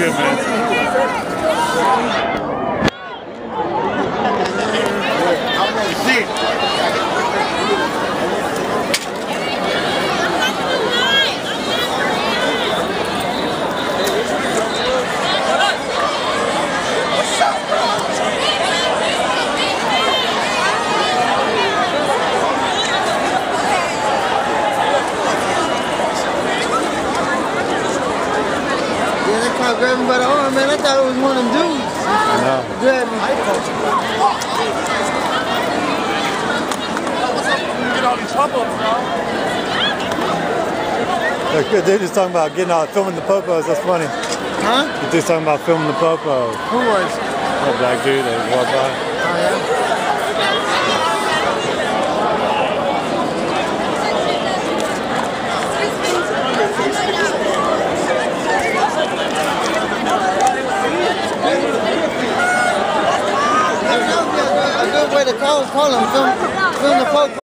Good man. Yeah, they caught grabbing by the arm, man. I thought it was one of them dudes. No. Grabbing. Look, good dude is talking about getting out, filming the popos. That's funny. Huh? The dude's talking about filming the popos. Who was? That black dude that walked by. Oh, yeah. Good way to call, them, film the poke.